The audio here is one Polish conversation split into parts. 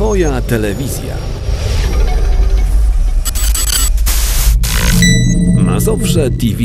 Twoja telewizja. Mazowsze TV.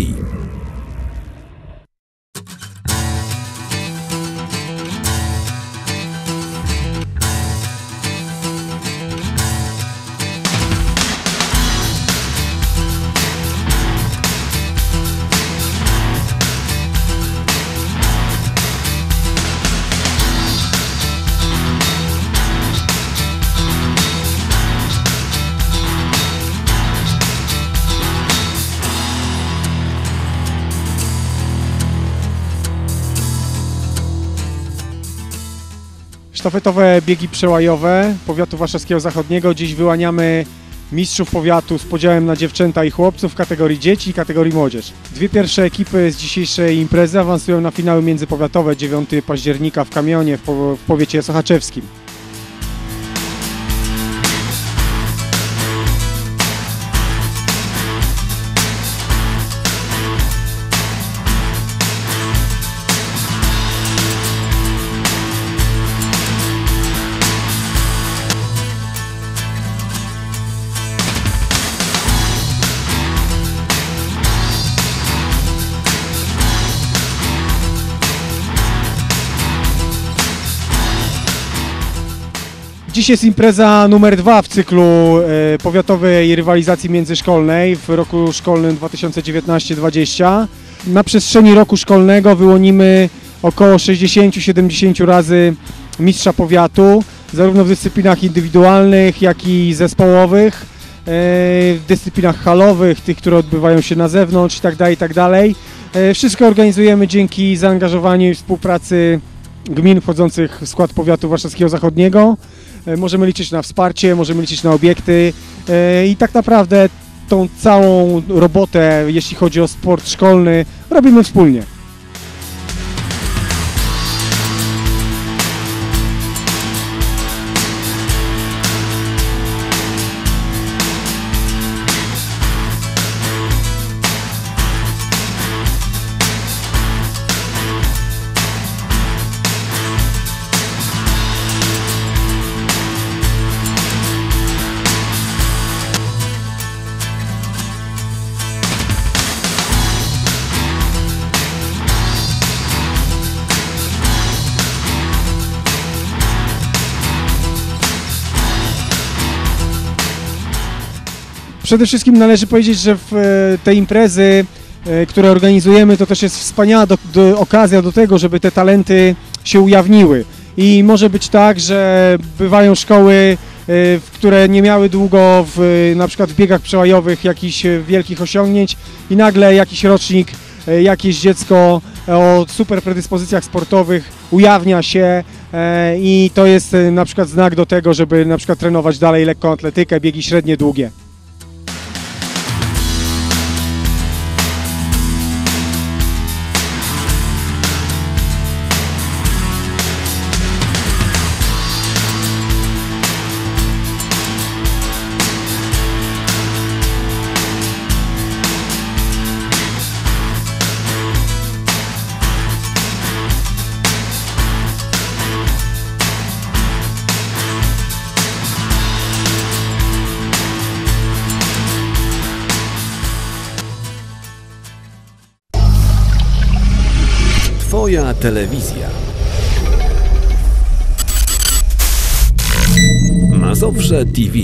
Sztafetowe biegi przełajowe powiatu warszawskiego zachodniego. Dziś wyłaniamy mistrzów powiatu z podziałem na dziewczęta i chłopców w kategorii dzieci i kategorii młodzież. Dwie pierwsze ekipy z dzisiejszej imprezy awansują na finały międzypowiatowe 9 października w Kamionie w, po, w powiecie sochaczewskim. Dziś jest impreza numer dwa w cyklu e, powiatowej rywalizacji międzyszkolnej w roku szkolnym 2019-2020. Na przestrzeni roku szkolnego wyłonimy około 60-70 razy mistrza powiatu, zarówno w dyscyplinach indywidualnych, jak i zespołowych, e, w dyscyplinach halowych, tych, które odbywają się na zewnątrz itd. itd. E, Wszystko organizujemy dzięki zaangażowaniu i współpracy gmin wchodzących w skład powiatu warszawskiego zachodniego. E, Możemy liczyć na wsparcie, możemy liczyć na obiekty e, i tak naprawdę tą całą robotę, jeśli chodzi o sport szkolny, robimy wspólnie. Przede wszystkim należy powiedzieć, że w e, te imprezy, e, które organizujemy, to też jest wspaniała do, do, okazja do tego, żeby te talenty się ujawniły. I może być tak, że bywają szkoły, e, które nie miały długo w, na przykład w biegach przełajowych jakichś wielkich osiągnięć i nagle jakiś rocznik, jakieś dziecko o super predyspozycjach sportowych ujawnia się i to jest na przykład znak do tego, żeby na przykład trenować dalej lekką atletykę, biegi średnie, długie. Twoja telewizja. Mazowsze TV.